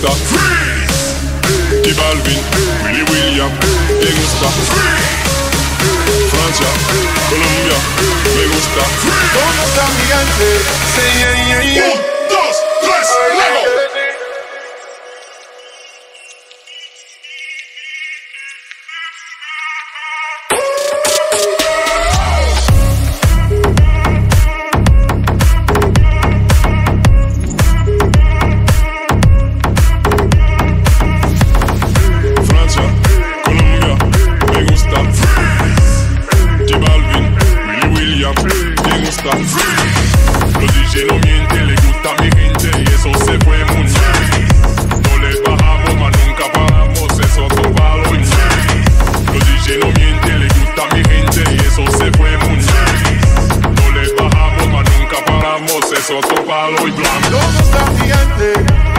gangsta Freeze The Balvin Willie William Gangsta Freeze Francia Colombia Me gusta freeze. ¿Cómo está mi gente? Sí, yeah, yeah, yeah. gusta. Free. Los DJ no mienten, le gusta a mi gente y eso se fue muy bien. No le bajamos, mas nunca paramos, eso topado en free. Los DJ no mienten, le gusta a mi gente y eso se fue muy bien. No le bajamos, mas nunca paramos, eso topado y blanco. Somos la siguiente.